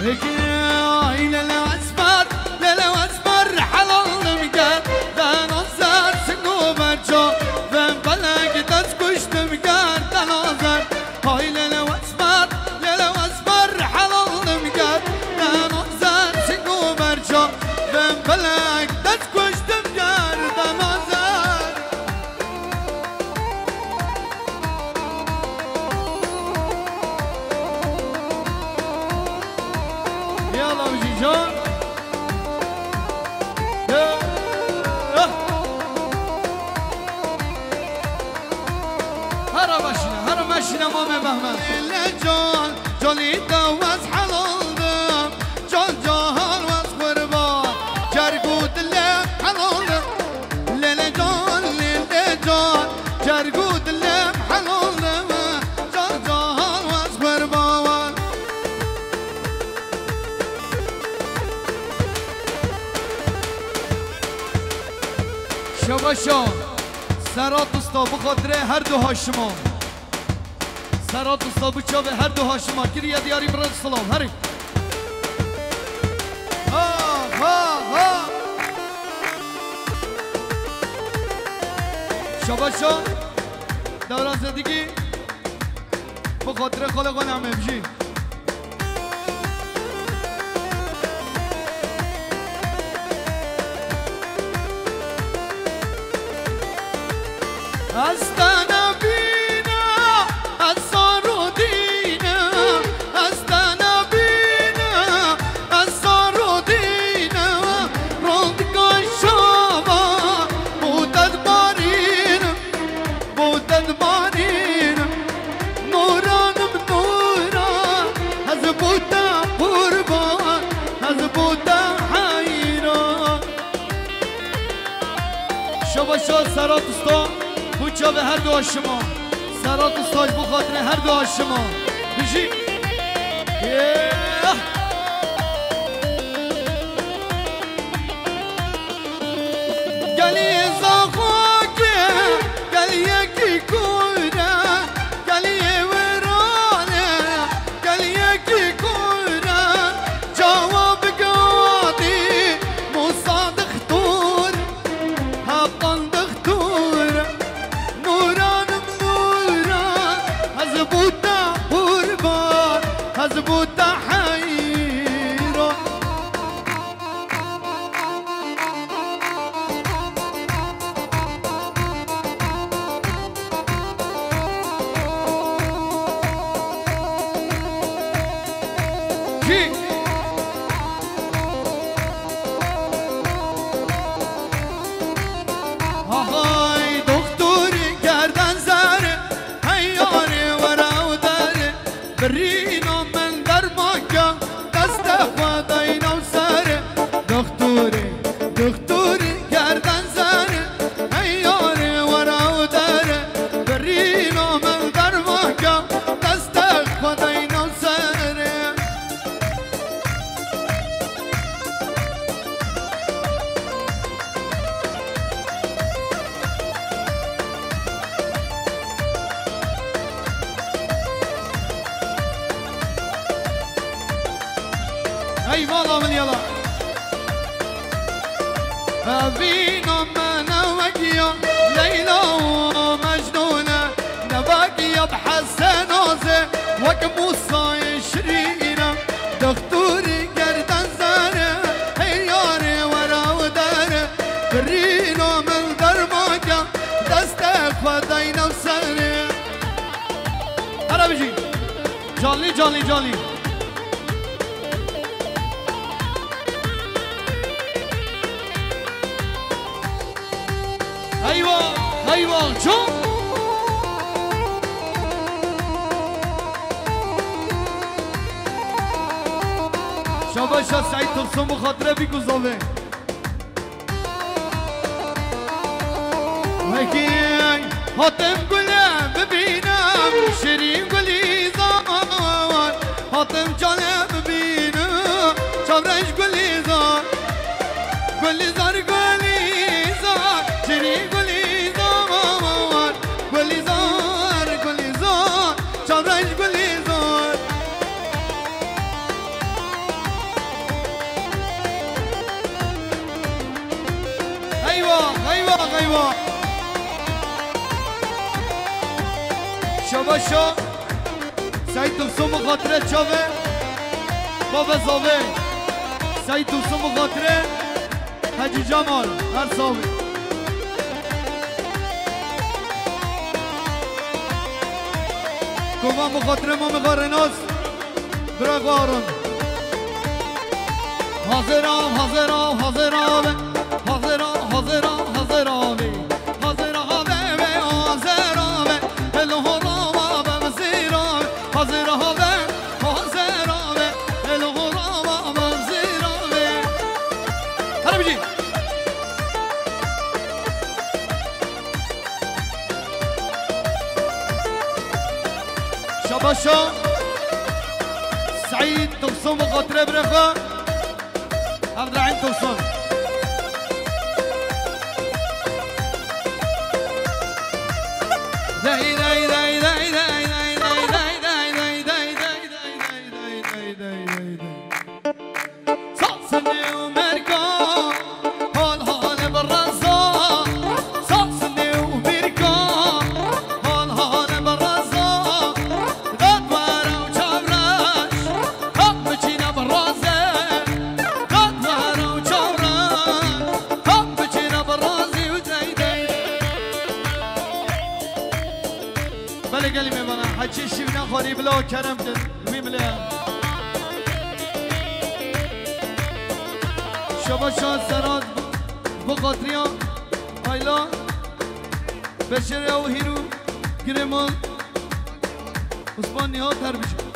هيك يا حكاية شما سرات استا بخاطر هر دو هاشما. سرات استا بچا به هر دو هاشما. کریه دیاری برد سلام. هری. شباشا دوران زندگی. بخاطر خالقان همه بجی Astana سرات استا بوچا به هر دو شما. سرات استاج بخاطر هر دو شما. بشی. الطبل يلا. فينا أنا وقيا ليلى ومجنونة. نباقي بحسن وزي وكم وصاي شرينا دكتوري قردن زاره حياري ورا وداره فرينا من درماكا دستك فدينا بسره أنا بجي. جالي جالي جالي. ایوا چون شاباشا سعید ترسون بخاطره بیگوزاوه وکی حاتم گلم ببینم شیرین گلی زمان حاتم جانم باشا سعید دوستم مخاطره چاوه. بابا زاوه سعید دوستم خاطره. حجی جمال هر ساوه کما مخاطره ما مقاره ناز درگارم حاضرم حاضرم حاضرم صوم خاطر برخا عبد الرحيم توصل كرمتك ويملا شبا شان سراز بخاطريا ايلا بشر او هيرو گرمان عثمان نهاد هر بشه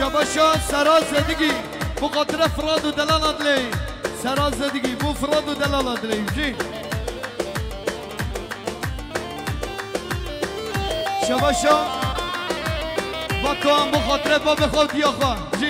شباشا سراز زدگی بو قطر فراد و دلال ادلی سراز زدگی بو فراد و دلال ادلی جی شباشا با کام بو خاطر با بخواد یا خواه جی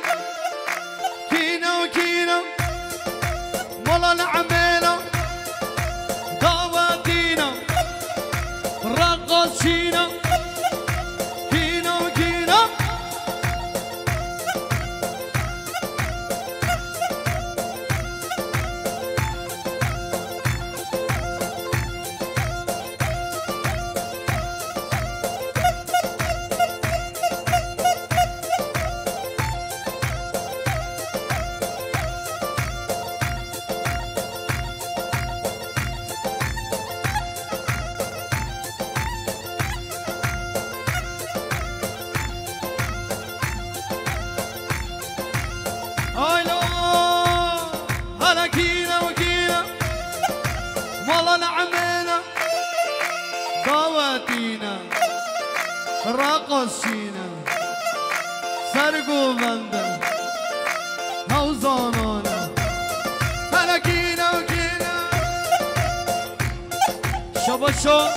شباشو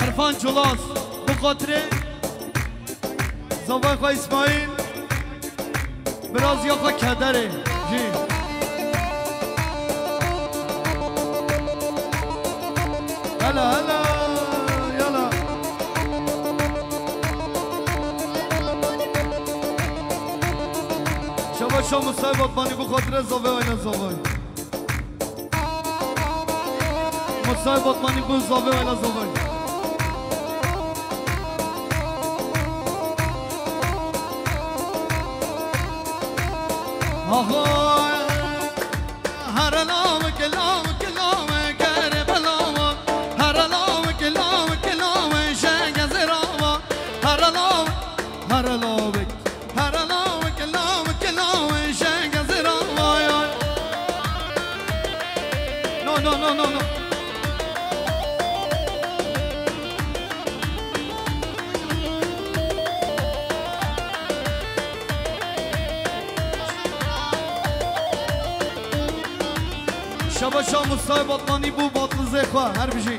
عرفان جلاس بخاطره زوای خواه اسماعیل براز یا خواه کدره جی هلا هلا شما شما مصاحب بانی بو خاطر زاوه آینا زاوه مصاحب بانی بو زاوه آینا زاوه آها باطلانی بو باطل زیخوا هر بجی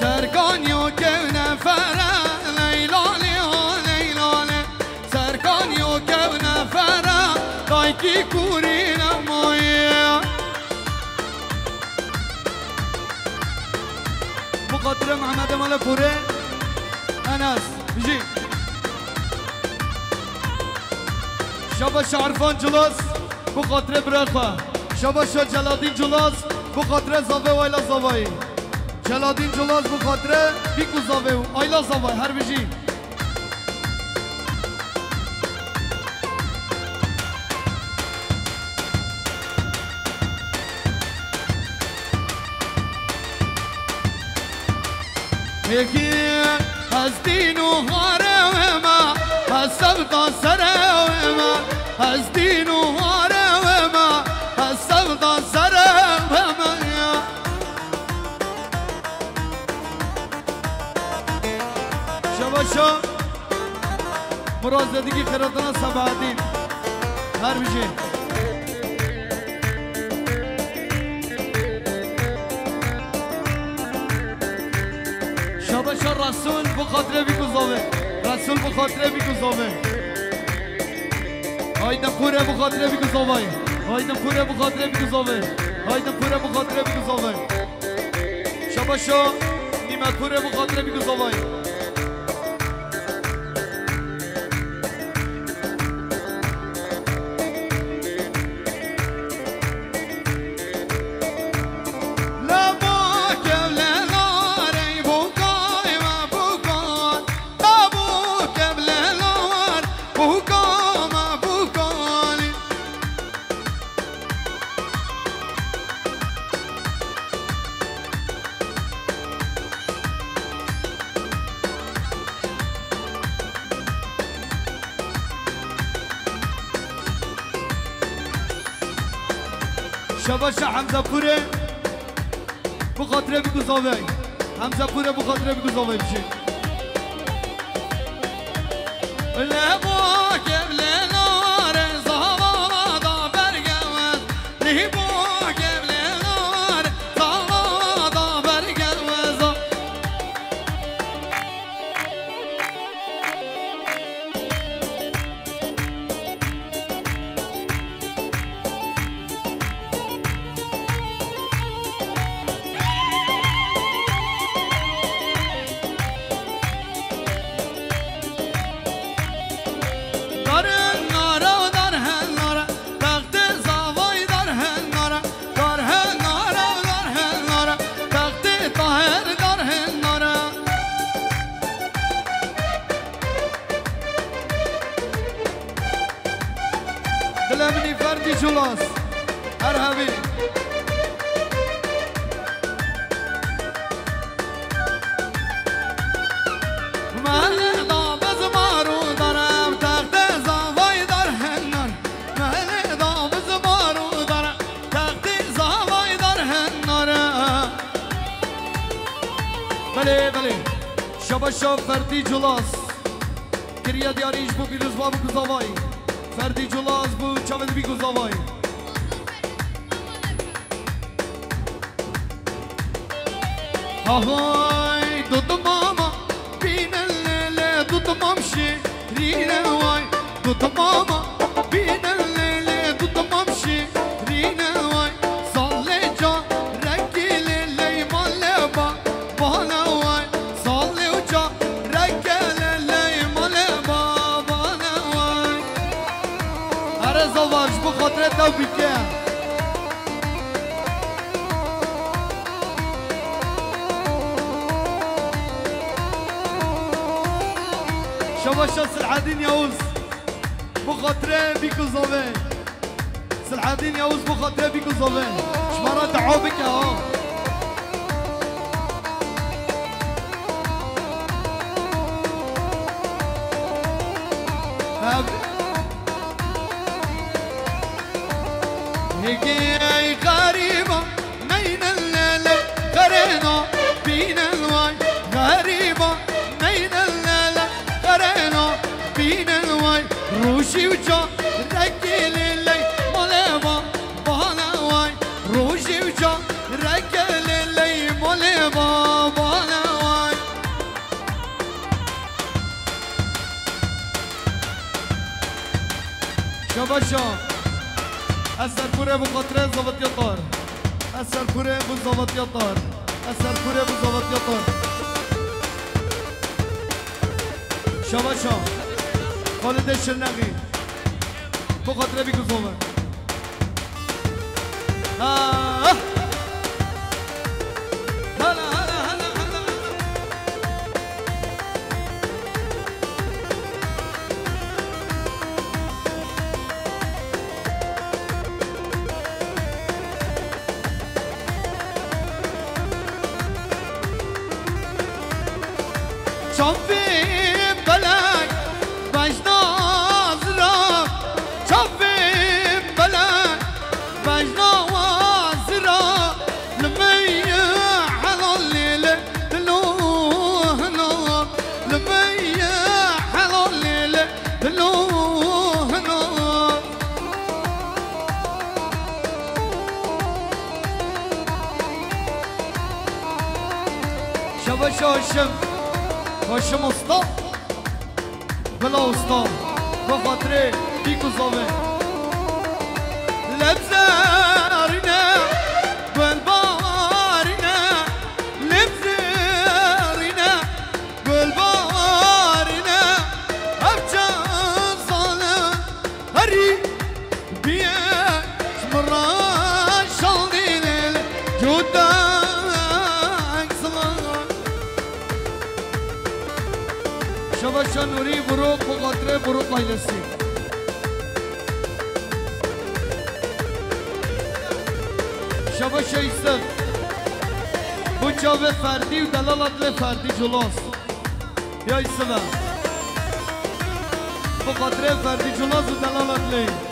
سرکانیو که نفره لیلالی ها لیلالی سرکانیو که نفره دایکی کوری نمایی مقدر محمد مال پوره انس بجی شاباش عرفان جلاس بو خاطر برخوا شاباش جلادین جلاس بو خاطر زاوه و ایلا زاوه جلادین جلاس بو خاطر بیکو زاوه و ایلا زاوه هر بجی یکی از دین و حرم ما از سبتا سرم ما از دین و شباشا مرازدگی خیراتنا سبعدین. هر بجی شاباشا رسول بخاطر بیگذابه رسول بخاطر بیگذابه آیدن پوره بخاطر بیگذابه آیدن پوره بخاطر بیگذابه آیدن پوره بخاطر بیگذابه شاباشا نیمت پوره بخاطر بیگذابه شباش حمزه پوره bu خاطره بگو زاوی همزه پوره. bu خاطره بگو زاوی بشین لبا Ahoy tutamama Binellele tutamam şiirine vay Tutamama باشا سلعدين ياوز بخاطري بيكو زوفي سلعدين ياوز بخاطري بيكو زوفي عوبك يا اهو روشي وجا رجل اللي مليبا بانا واي روشي وجا رجل اللي مليبا بانا واي شبا شا اثر پوره بو خاطر زوبطی طار اثر پوره بو زوبطی طار اثر پوره بو زوبطی طار شبا شا خالد شرنقی Po ka tre mikrofonë. Ah! شا نوری بروک بو خاطر بروک مایلسی شبا شا ایستر بو چاوه فردی و دلالت فردی جلاس یا ایستر بو خاطر فردی جلاس و دلالت لی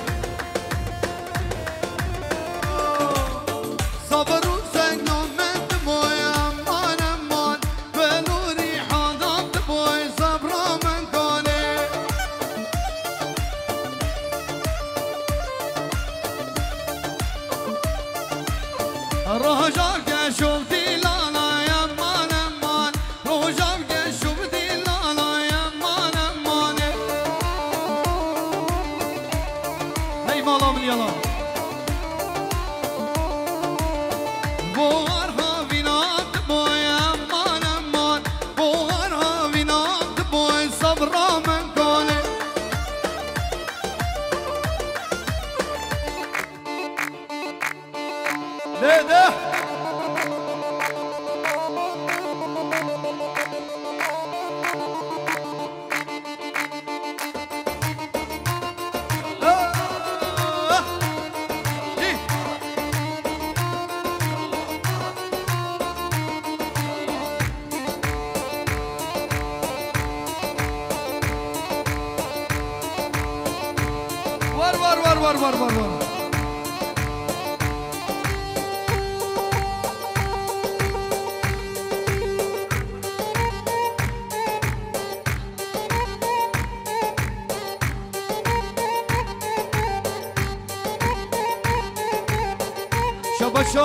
شو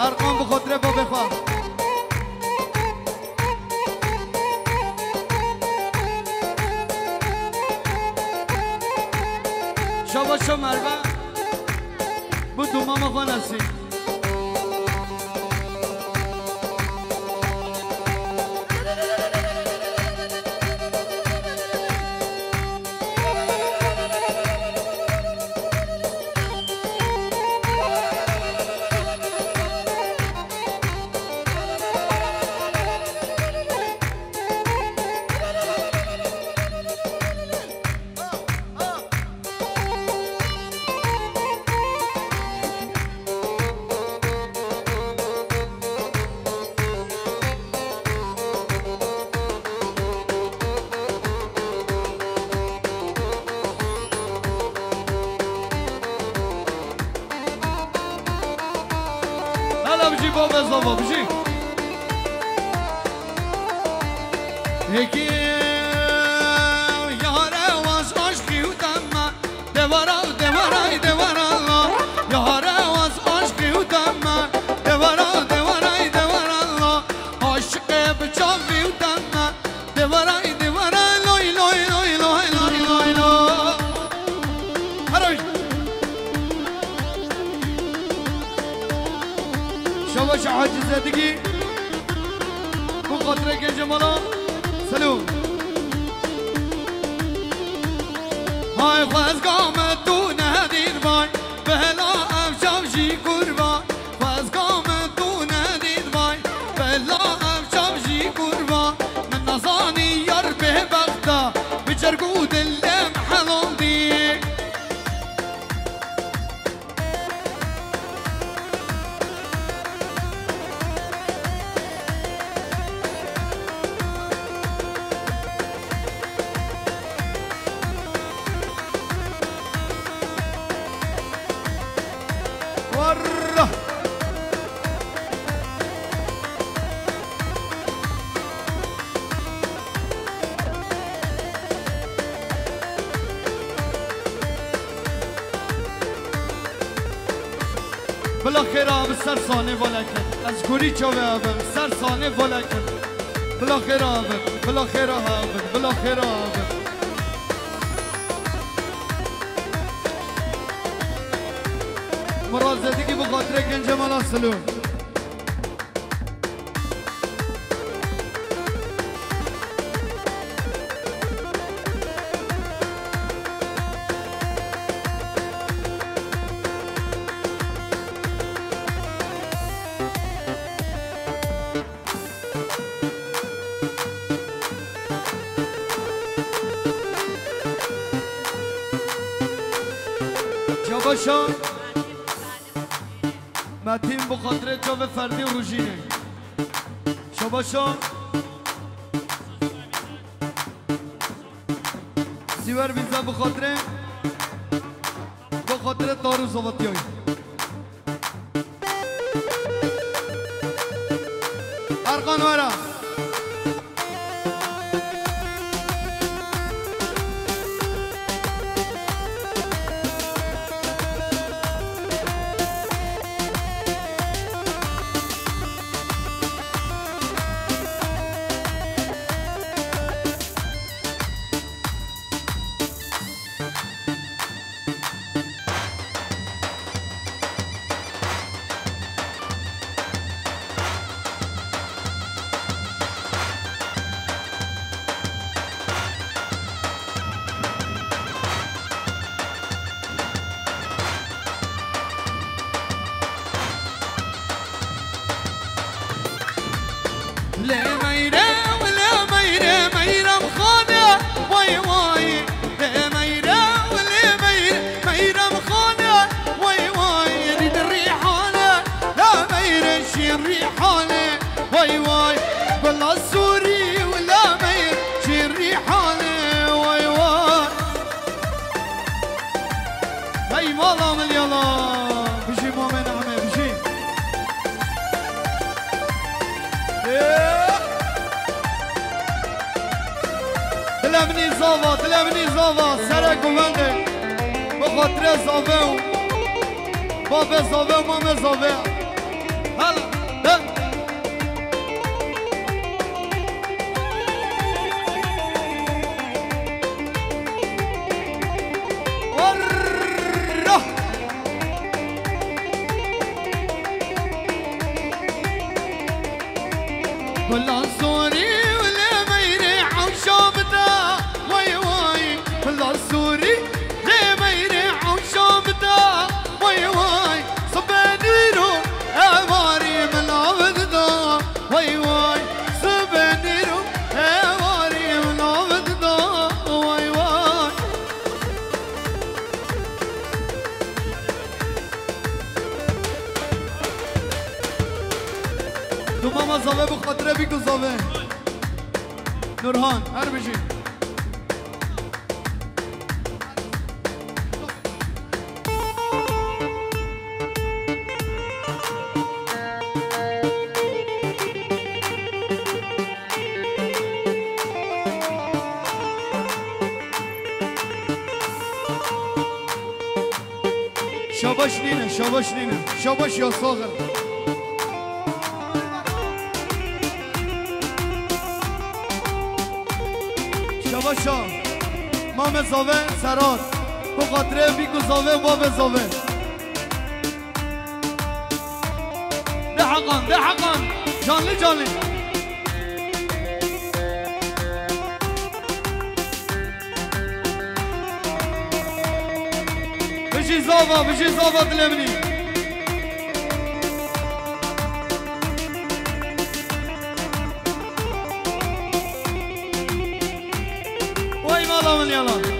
ارقام به خود بخواه. شو باشو مربع بود دوما مخوان هستی. baba. Bizi سرسانه ولا کن. بالاخره آمد بالاخره آمد بالاخره آمد. مراد زدگی به خاطر گنج ملا سلوم گوشینه شما شما سیور بیزن بخاطره بخاطره تارو زواتی های ارقان ورم Zova, Tlevni Zova, Sere Comandem, Bobo 3 Zoveu, resolver Zoveu, me Zoveu. یواشا. ما مزاوه سرار به خاطره بیگو زاوه ما مزاوه. ده حقان ده حقان. جانلی جانلی. بشی زاوه بشی زاوه دلمنی 验了。